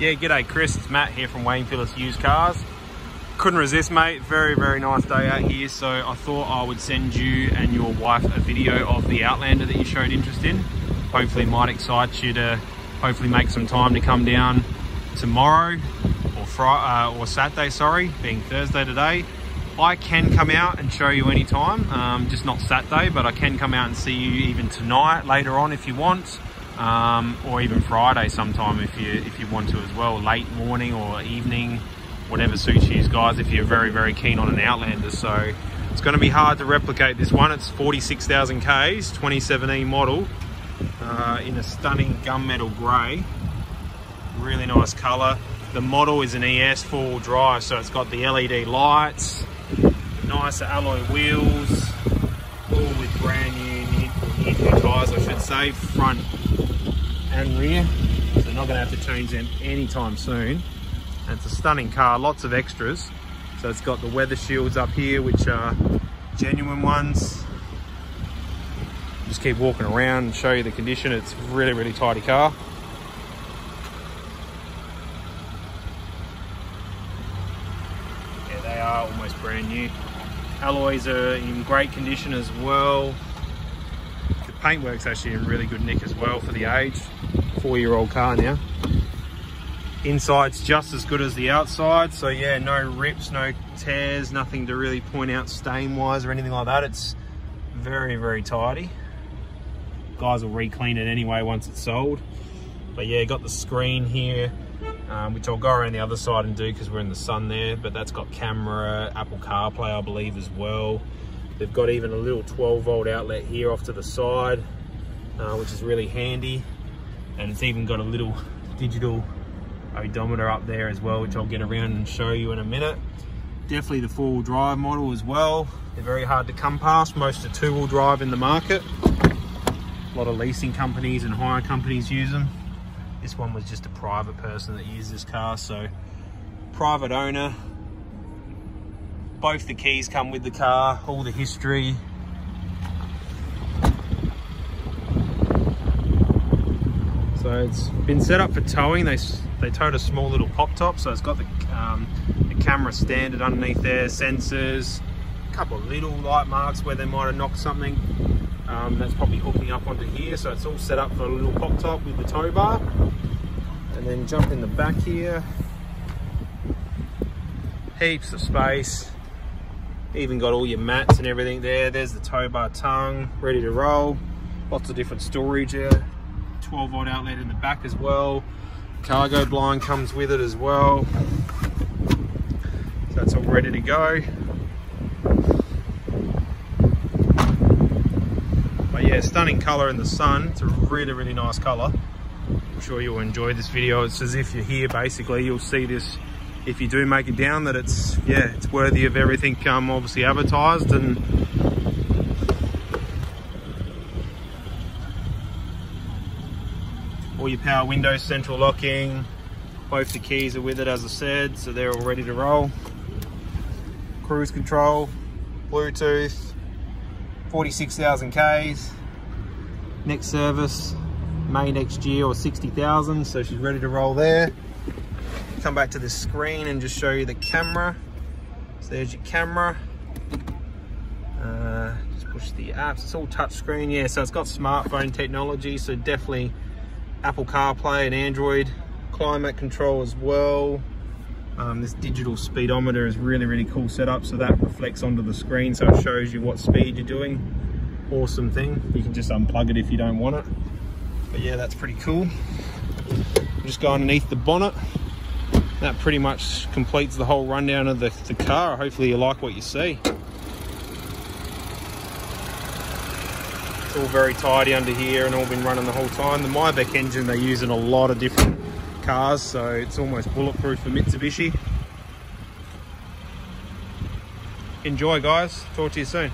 Yeah, g'day Chris, it's Matt here from Wayne Phillips Used Cars. Couldn't resist mate, very very nice day out here so I thought I would send you and your wife a video of the Outlander that you showed interest in. Hopefully it might excite you to hopefully make some time to come down tomorrow or Friday uh, or Saturday sorry, being Thursday today. I can come out and show you anytime, um, just not Saturday, but I can come out and see you even tonight, later on if you want um, or even Friday sometime if you if you want to as well, late morning or evening, whatever suits you guys. If you're very very keen on an Outlander, so it's going to be hard to replicate this one. It's 46,000 Ks, 2017 model, uh, in a stunning gunmetal grey. Really nice colour. The model is an ES four-wheel drive, so it's got the LED lights, nice alloy wheels, all with brand new, new, new tyres, I should say, front and rear. So not going to have to change them anytime soon. And it's a stunning car, lots of extras. So it's got the weather shields up here, which are genuine ones. Just keep walking around and show you the condition. It's really, really tidy car. Yeah, they are almost brand new. Alloys are in great condition as well The paintwork's actually in really good nick as well for the age. Four year old car now. Inside's just as good as the outside. So yeah, no rips, no tears, nothing to really point out stain wise or anything like that. It's very, very tidy. Guys will re-clean it anyway once it's sold. But yeah, got the screen here, um, which I'll go around the other side and do because we're in the sun there. But that's got camera, Apple CarPlay, I believe as well. They've got even a little 12 volt outlet here off to the side, uh, which is really handy. And it's even got a little digital odometer up there as well, which I'll get around and show you in a minute. Definitely the four-wheel drive model as well. They're very hard to come past. Most are two-wheel drive in the market. A lot of leasing companies and hire companies use them. This one was just a private person that used this car, so private owner, both the keys come with the car, all the history. So it's been set up for towing. They, they towed a small little pop top, so it's got the, um, the camera standard underneath there, sensors, a couple of little light marks where they might have knocked something. Um, that's probably hooking up onto here, so it's all set up for a little pop top with the tow bar. And then jump in the back here. Heaps of space even got all your mats and everything there. There's the tow bar tongue, ready to roll. Lots of different storage here. 12 volt outlet in the back as well. Cargo blind comes with it as well. So that's all ready to go. But yeah, stunning color in the sun. It's a really, really nice color. I'm sure you'll enjoy this video. It's as if you're here basically. You'll see this if you do make it down that it's yeah it's worthy of everything um, obviously advertised and all your power windows central locking both the keys are with it as I said so they're all ready to roll cruise control Bluetooth 46,000 Ks next service May next year or 60,000 so she's ready to roll there come back to the screen and just show you the camera. So there's your camera. Uh, just push the apps. It's all touch screen. Yeah, so it's got smartphone technology. So definitely Apple CarPlay and Android climate control as well. Um, this digital speedometer is really, really cool setup. So that reflects onto the screen. So it shows you what speed you're doing. Awesome thing. You can just unplug it if you don't want it. But yeah, that's pretty cool. Just go underneath the bonnet that pretty much completes the whole rundown of the, the car. Hopefully you like what you see. It's all very tidy under here and all been running the whole time. The MIVEC engine they use in a lot of different cars, so it's almost bulletproof for Mitsubishi. Enjoy guys, talk to you soon.